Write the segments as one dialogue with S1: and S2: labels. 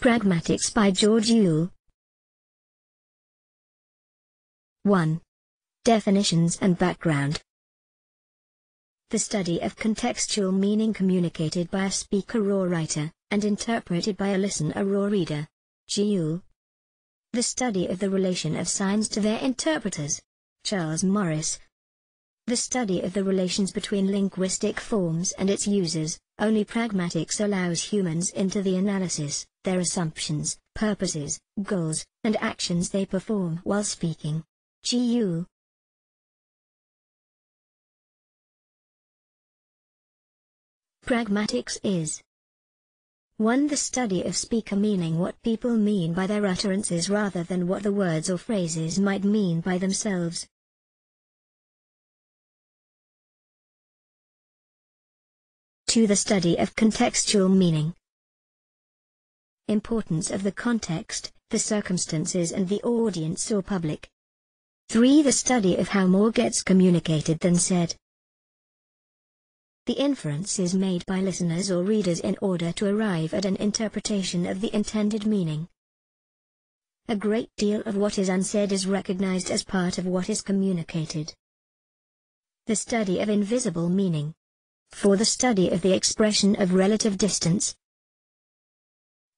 S1: Pragmatics by George Yule 1. Definitions and background The study of contextual meaning communicated by a speaker or writer, and interpreted by a listener or reader. Yule. The study of the relation of signs to their interpreters. Charles Morris. The study of the relations between linguistic forms and its users. Only pragmatics allows humans into the analysis, their assumptions, purposes, goals, and actions they perform while speaking. G.U. Pragmatics is 1. The study of speaker meaning what people mean by their utterances rather than what the words or phrases might mean by themselves. 2. The study of contextual meaning. Importance of the context, the circumstances and the audience or public. 3. The study of how more gets communicated than said. The inference is made by listeners or readers in order to arrive at an interpretation of the intended meaning. A great deal of what is unsaid is recognized as part of what is communicated. The study of invisible meaning for the study of the expression of relative distance.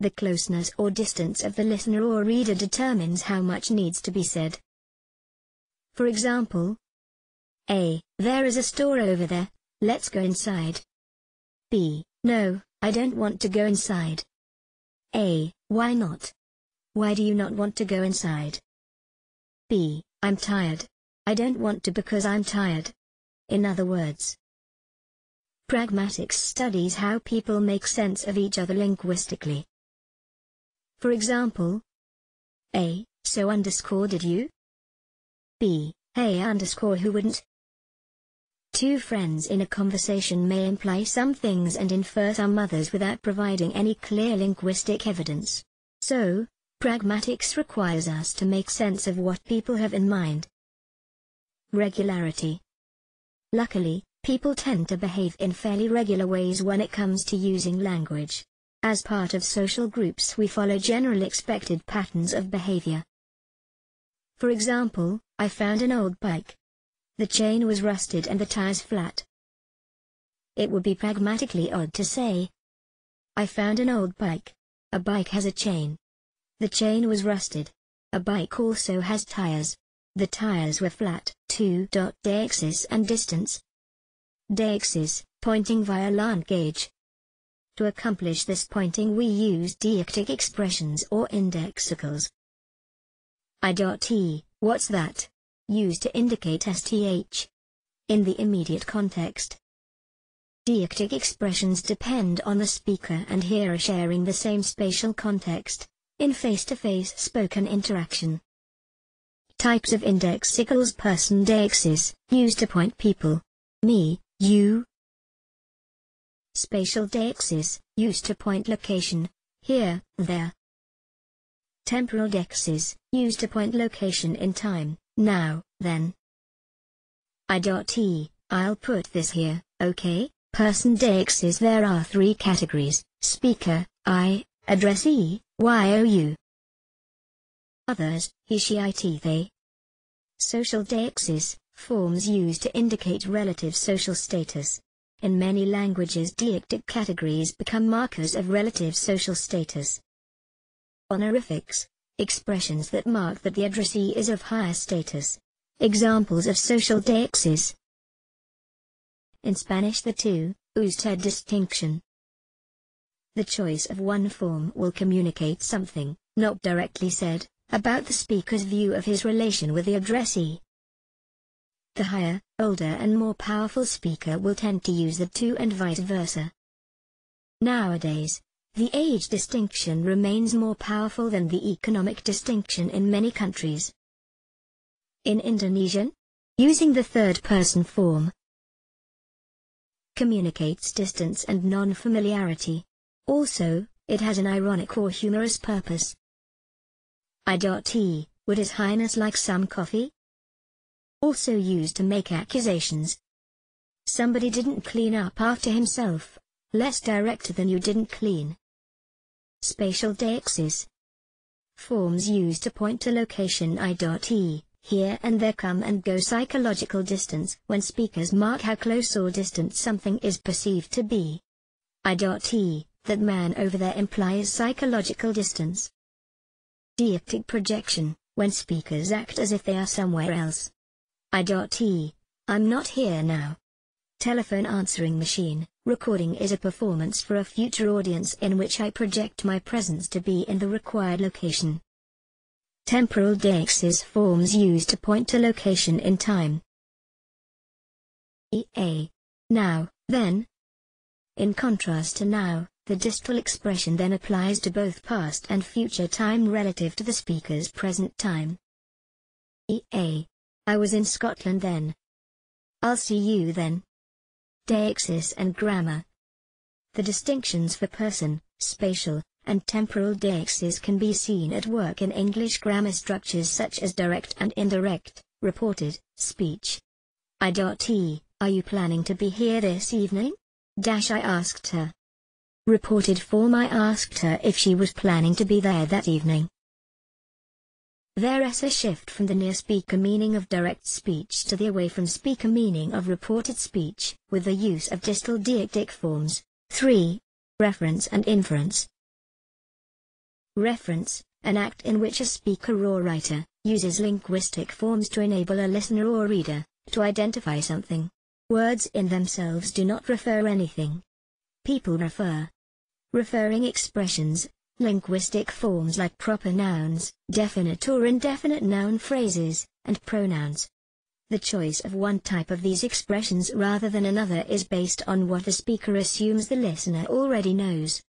S1: The closeness or distance of the listener or reader determines how much needs to be said. For example, A. There is a store over there, let's go inside. B. No, I don't want to go inside. A. Why not? Why do you not want to go inside? B. I'm tired. I don't want to because I'm tired. In other words, Pragmatics studies how people make sense of each other linguistically. For example, A. So underscore did you? B. Hey underscore who wouldn't? Two friends in a conversation may imply some things and infer some others without providing any clear linguistic evidence. So, pragmatics requires us to make sense of what people have in mind. Regularity. Luckily, People tend to behave in fairly regular ways when it comes to using language. As part of social groups we follow general expected patterns of behavior. For example, I found an old bike. The chain was rusted and the tires flat. It would be pragmatically odd to say, I found an old bike. A bike has a chain. The chain was rusted. A bike also has tires. The tires were flat. 2. Deixis and distance. Deixis, pointing via line gauge. To accomplish this pointing we use deictic expressions or indexicals. I.T, what's that? Used to indicate STH. In the immediate context. Deictic expressions depend on the speaker and hearer sharing the same spatial context, in face-to-face -face spoken interaction. Types of indexicals person deixis, used to point people, me, you. Spatial deixis, used to point location, here, there. Temporal deixis, used to point location in time, now, then. I dot e, I'll put this here, okay? Person deixis there are three categories, speaker, I, addressee, YOU. Others, he she it they. Social deixis, Forms used to indicate relative social status. In many languages deictic categories become markers of relative social status. Honorifics, expressions that mark that the addressee is of higher status. Examples of social deixis. In Spanish the tú, usted distinction. The choice of one form will communicate something, not directly said, about the speaker's view of his relation with the addressee. The higher, older and more powerful speaker will tend to use the tú and vice versa. Nowadays, the age distinction remains more powerful than the economic distinction in many countries. In Indonesian, using the third-person form communicates distance and non-familiarity. Also, it has an ironic or humorous purpose. I.T. Would His Highness like some coffee? Also used to make accusations. Somebody didn't clean up after himself, less direct than you didn't clean. spatial deixis. Forms used to point to location i.e., here and there come and go psychological distance when speakers mark how close or distant something is perceived to be. I.e., that man over there implies psychological distance. Deictic projection, when speakers act as if they are somewhere else. I.e., I'm not here now. Telephone answering machine, recording is a performance for a future audience in which I project my presence to be in the required location. Temporal deixis forms used to point to location in time. EA. Now, then. In contrast to now, the distal expression then applies to both past and future time relative to the speaker's present time. EA. I was in Scotland then. I'll see you then. Deixis and grammar. The distinctions for person, spatial, and temporal deixis can be seen at work in English grammar structures such as direct and indirect, reported, speech. I.T. Are you planning to be here this evening? Dash I asked her. Reported form I asked her if she was planning to be there that evening. There is a shift from the near speaker meaning of direct speech to the away from speaker meaning of reported speech, with the use of distal deictic forms. 3. Reference and inference. Reference, an act in which a speaker or writer, uses linguistic forms to enable a listener or reader, to identify something. Words in themselves do not refer anything. People refer. Referring expressions, linguistic forms like proper nouns, definite or indefinite noun phrases, and pronouns. The choice of one type of these expressions rather than another is based on what the speaker assumes the listener already knows.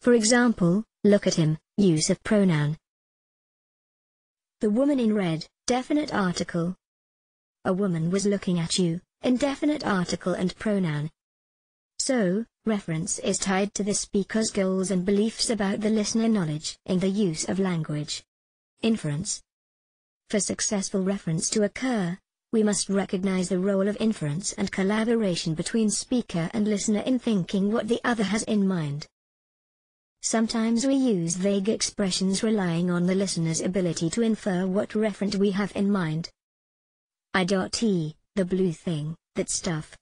S1: For example, look at him, use of pronoun. The woman in red, definite article. A woman was looking at you, indefinite article and pronoun. So, reference is tied to the speaker's goals and beliefs about the listener knowledge in the use of language. Inference. For successful reference to occur, we must recognize the role of inference and collaboration between speaker and listener in thinking what the other has in mind. Sometimes we use vague expressions relying on the listener's ability to infer what referent we have in mind. I.T, the blue thing, that stuff.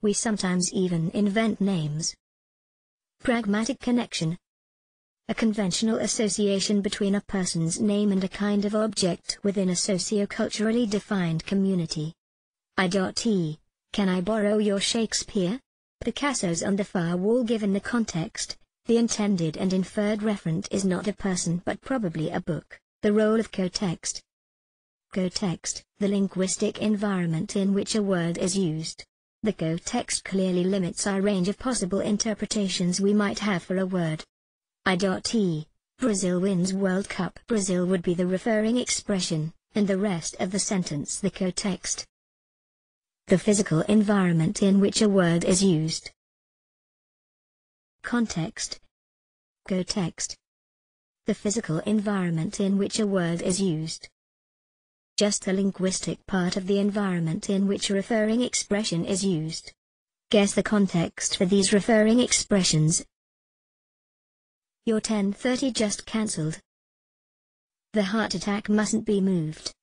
S1: We sometimes even invent names. Pragmatic connection. A conventional association between a person's name and a kind of object within a socio-culturally defined community. I.T. Can I borrow your Shakespeare? Picasso's on the far wall given the context, the intended and inferred referent is not a person but probably a book, the role of co-text. Co-text, the linguistic environment in which a word is used. The Co-text clearly limits our range of possible interpretations we might have for a word. I.T. Brazil wins World Cup. Brazil would be the referring expression, and the rest of the sentence the co-text. The physical environment in which a word is used. Context. Co-text. The physical environment in which a word is used just the linguistic part of the environment in which a referring expression is used. Guess the context for these referring expressions. Your 10.30 just cancelled. The heart attack mustn't be moved.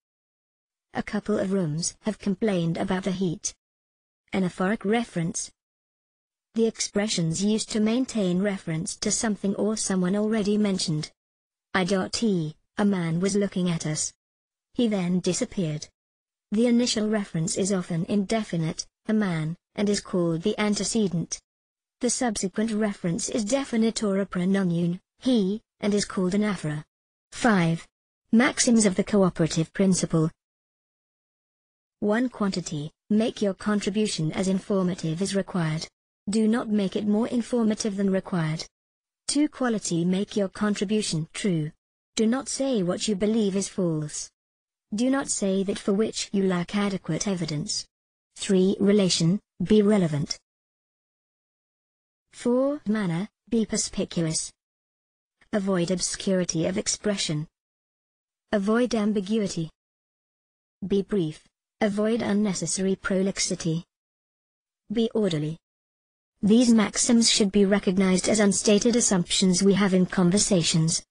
S1: A couple of rooms have complained about the heat. Anaphoric reference. The expressions used to maintain reference to something or someone already mentioned. I.T. A man was looking at us. He then disappeared. The initial reference is often indefinite, a man, and is called the antecedent. The subsequent reference is definite or a pronoun, he, and is called anaphora. 5. Maxims of the cooperative principle. 1. Quantity, make your contribution as informative as required. Do not make it more informative than required. 2. Quality, make your contribution true. Do not say what you believe is false. Do not say that for which you lack adequate evidence. 3. Relation, be relevant. 4. Manner, be perspicuous. Avoid obscurity of expression. Avoid ambiguity. Be brief, avoid unnecessary prolixity. Be orderly. these maxims should be recognized as unstated assumptions we have in conversations.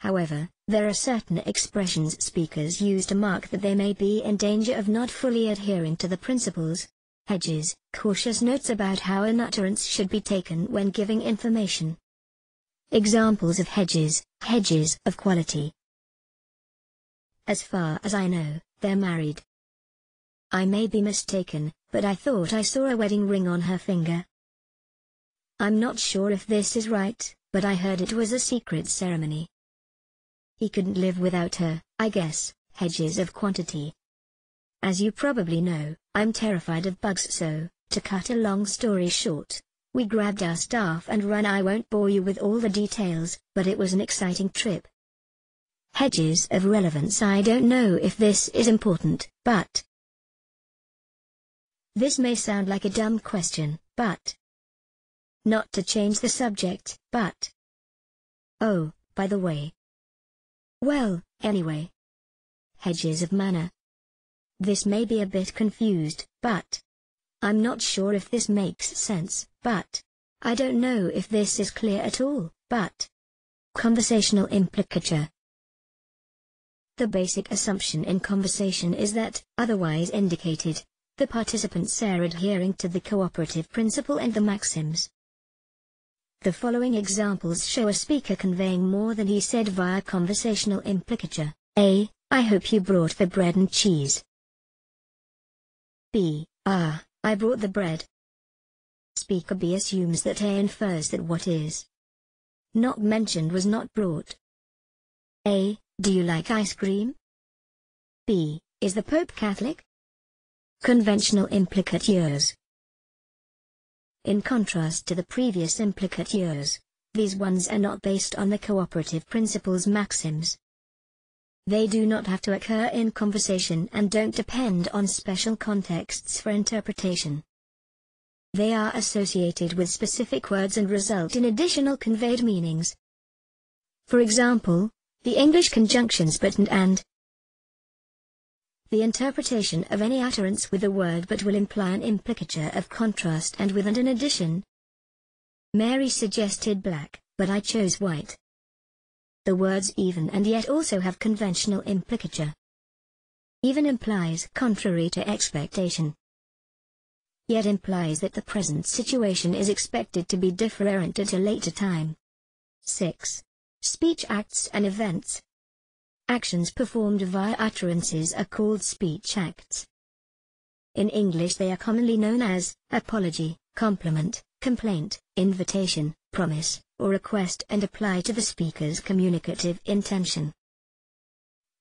S1: However, there are certain expressions speakers use to mark that they may be in danger of not fully adhering to the principles. Hedges, cautious notes about how an utterance should be taken when giving information. Examples of hedges, hedges of quality. As far as I know, they're married. I may be mistaken, but I thought I saw a wedding ring on her finger. I'm not sure if this is right, but I heard it was a secret ceremony. He couldn't live without her, I guess, hedges of quantity. As you probably know, I'm terrified of bugs so, to cut a long story short, we grabbed our staff and ran I won't bore you with all the details, but it was an exciting trip. Hedges of relevance I don't know if this is important, but... This may sound like a dumb question, but... Not to change the subject, but... Oh, by the way. Well, anyway. Hedges of manner, this may be a bit confused, but I'm not sure if this makes sense, but I don't know if this is clear at all, but conversational implicature. The basic assumption in conversation is that, otherwise indicated, the participants are adhering to the cooperative principle and the maxims. The following examples show a speaker conveying more than he said via conversational implicature. A. I hope you brought the bread and cheese. B. Ah, I brought the bread. Speaker B assumes that A infers that what is not mentioned was not brought. A. Do you like ice cream? B. Is the Pope Catholic? Conventional implicatures. In contrast to the previous implicatures, these ones are not based on the cooperative principles maxims. They do not have to occur in conversation and don't depend on special contexts for interpretation. They are associated with specific words and result in additional conveyed meanings. For example, the English conjunctions but and and. The interpretation of any utterance with a word but will imply an implicature of contrast and with and an addition. Mary suggested black, but I chose white. The words even and yet also have conventional implicature. Even implies contrary to expectation. Yet implies that the present situation is expected to be different at a later time. 6. Speech acts and events. Actions performed via utterances are called speech acts. In English they are commonly known as apology, compliment, complaint, invitation, promise, or request and apply to the speaker's communicative intention.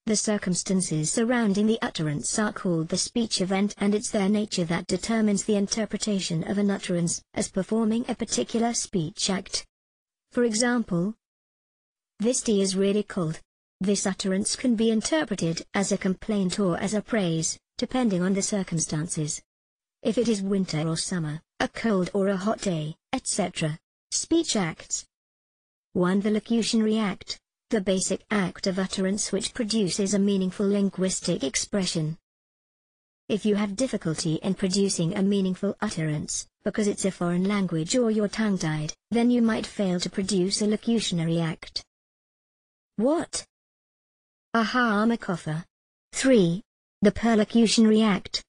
S1: The circumstances surrounding the utterance are called the speech event and it's their nature that determines the interpretation of an utterance as performing a particular speech act. For example, this tea is really cold. This utterance can be interpreted as a complaint or as a praise, depending on the circumstances. If it is winter or summer, a cold or a hot day, etc. Speech acts. 1. The locutionary act, the basic act of utterance which produces a meaningful linguistic expression. If you have difficulty in producing a meaningful utterance, because it's a foreign language or you're tongue-tied, then you might fail to produce a locutionary act. What? Aha Makotha. 3. The perlocutionary act.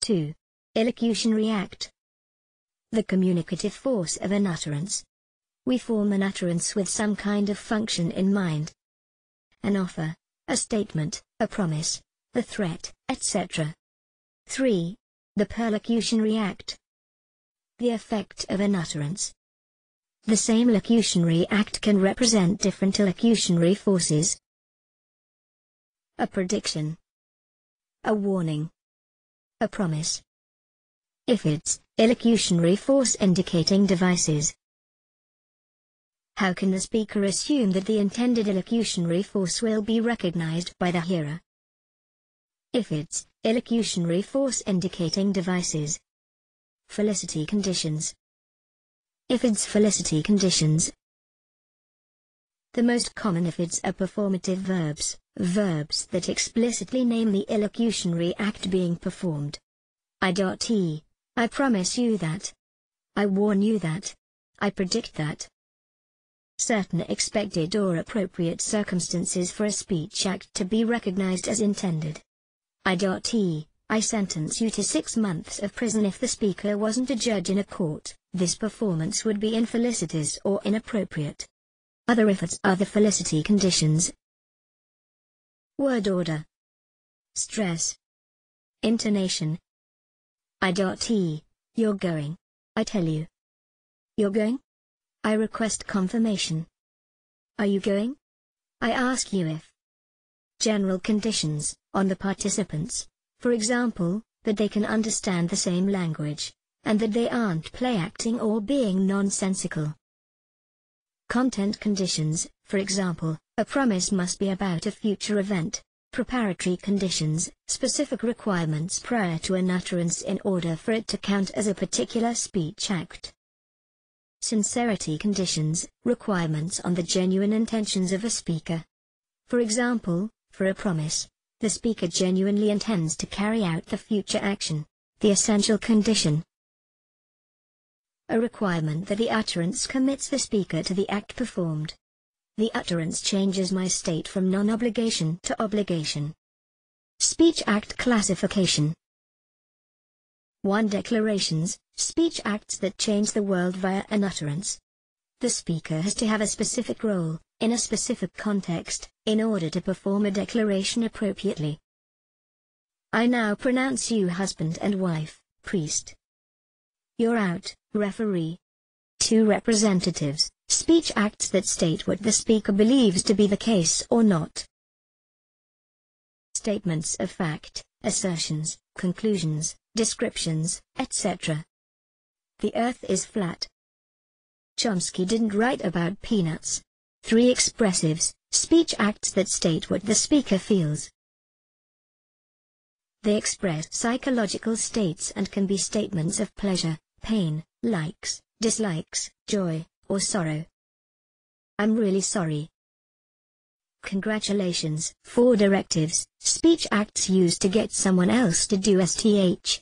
S1: 2. Illocutionary act. The communicative force of an utterance. We form an utterance with some kind of function in mind. An offer, a statement, a promise, a threat, etc. 3. The perlocutionary act. The effect of an utterance. The same locutionary act can represent different illocutionary forces. A prediction. A warning. A promise. IFIDs illocutionary force indicating devices. How can the speaker assume that the intended illocutionary force will be recognized by the hearer? IFIDs illocutionary force indicating devices. Felicity conditions. IFIDs felicity conditions. The most common IFIDs are performative verbs, verbs that explicitly name the illocutionary act being performed. I.T. I promise you that. I warn you that. I predict that. Certain expected or appropriate circumstances for a speech act to be recognized as intended. I.T. I sentence you to six months of prison if the speaker wasn't a judge in a court, this performance would be infelicitous or inappropriate. Other IFIDs other felicity conditions. Word order. Stress. Intonation. I dot e, You're going. I tell you. You're going? I request confirmation. Are you going? I ask you if. General conditions, on the participants, for example, that they can understand the same language, and that they aren't play acting or being nonsensical. Content conditions, for example, a promise must be about a future event, preparatory conditions, specific requirements prior to an utterance in order for it to count as a particular speech act. Sincerity conditions, requirements on the genuine intentions of a speaker. For example, for a promise, the speaker genuinely intends to carry out the future action, the essential condition. A requirement that the utterance commits the speaker to the act performed. The utterance changes my state from non-obligation to obligation. Speech Act Classification 1. Declarations, speech acts that change the world via an utterance. The speaker has to have a specific role, in a specific context, in order to perform a declaration appropriately. I now pronounce you husband and wife, priest. You're out, referee. Two representatives, Speech acts that state what the speaker believes to be the case or not. Statements of fact, assertions, conclusions, descriptions, etc. The earth is flat. Chomsky didn't write about peanuts. Three expressives, speech acts that state what the speaker feels. They express psychological states and can be statements of pleasure, pain, likes, dislikes, joy, or sorrow. I'm really sorry. Congratulations. Four directives, speech acts used to get someone else to do STH.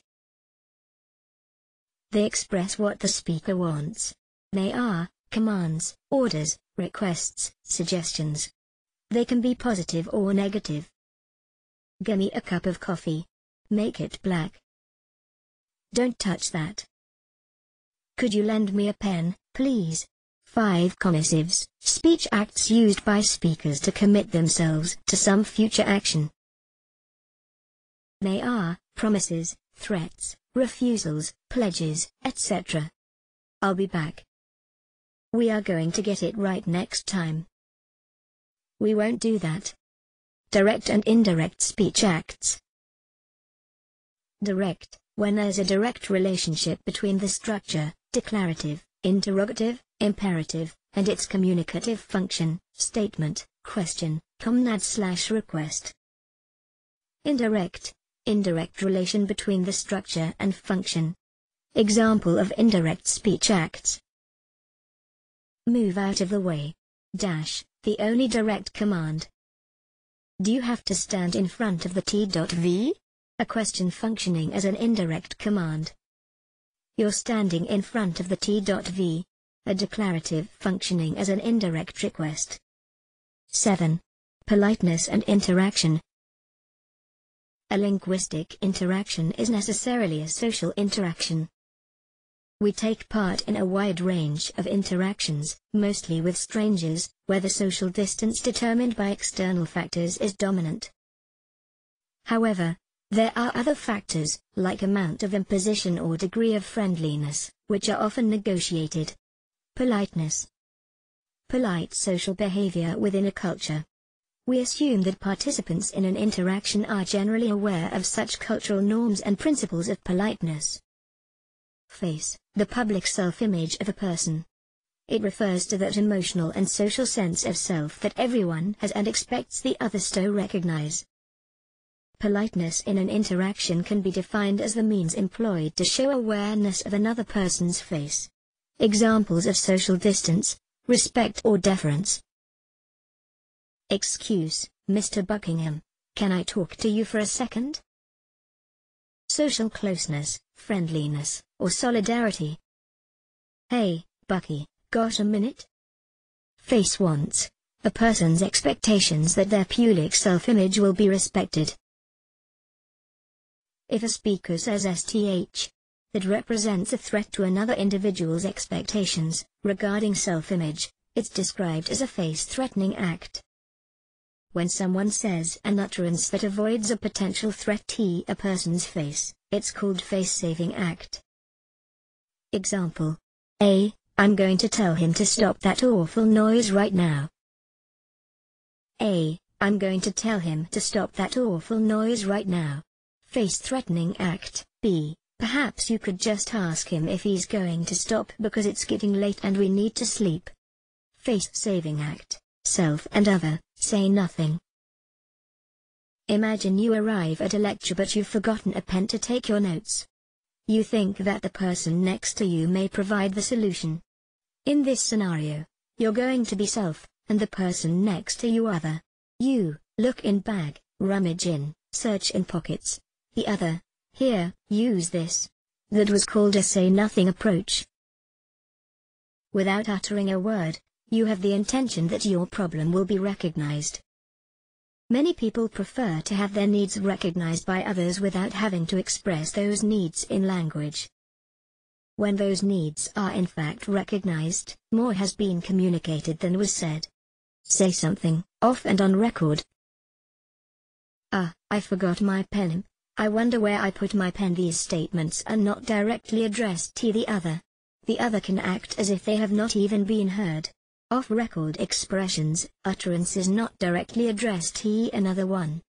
S1: They express what the speaker wants. They are commands, orders, requests, suggestions. They can be positive or negative. Gimme a cup of coffee. Make it black. Don't touch that. Could you lend me a pen, please? 5. Commissives, speech acts used by speakers to commit themselves to some future action. They are promises, threats, refusals, pledges, etc. I'll be back. We are going to get it right next time. We won't do that. Direct and indirect speech acts. Direct, when there's a direct relationship between the structure, declarative, interrogative, imperative, and its communicative function, statement, question, command slash request. Indirect, indirect relation between the structure and function. Example of indirect speech acts. Move out of the way. Dash, the only direct command. Do you have to stand in front of the T.V? A question functioning as an indirect command. You're standing in front of the T.V, a declarative functioning as an indirect request. 7. Politeness and interaction. A linguistic interaction is necessarily a social interaction. We take part in a wide range of interactions, mostly with strangers, where the social distance determined by external factors is dominant. However, there are other factors, like amount of imposition or degree of friendliness, which are often negotiated. Politeness Polite social behavior within a culture. We assume that participants in an interaction are generally aware of such cultural norms and principles of politeness. Face, the public self-image of a person. It refers to that emotional and social sense of self that everyone has and expects the others to recognize. Politeness in an interaction can be defined as the means employed to show awareness of another person's face. Examples of social distance, respect or deference. Excuse, Mr. Buckingham, can I talk to you for a second? Social closeness, friendliness, or solidarity. Hey, Bucky, got a minute? Face wants, a person's expectations that their public self-image will be respected. If a speaker says STH, that represents a threat to another individual's expectations regarding self-image, it's described as a face-threatening act. When someone says an utterance that avoids a potential threat to a person's face, it's called face-saving act. Example. A. I'm going to tell him to stop that awful noise right now. A. I'm going to tell him to stop that awful noise right now. Face-threatening act. B. Perhaps you could just ask him if he's going to stop because it's getting late and we need to sleep. Face-saving act. Self and other, say nothing. Imagine you arrive at a lecture but you've forgotten a pen to take your notes. You think that the person next to you may provide the solution. In this scenario, you're going to be self, and the person next to you other. You, look in bag, rummage in, search in pockets. The other, here, use this. That was called a say-nothing approach. Without uttering a word, you have the intention that your problem will be recognized. Many people prefer to have their needs recognized by others without having to express those needs in language. When those needs are in fact recognized, more has been communicated than was said. Say something, off and on record. Ah, I forgot my pen. I wonder where I put my pen. These statements are not directly addressed to the other. The other can act as if they have not even been heard. Off-record expressions, utterances not directly addressed he another one.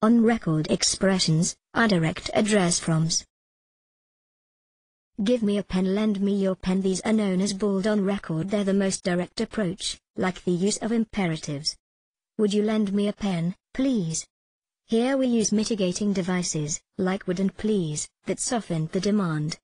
S1: On-record expressions, are direct address froms. Give me a pen lend me your pen these are known as bald on record they're the most direct approach, like the use of imperatives. Would you lend me a pen, please? Here we use mitigating devices, like would and please, that soften the demand.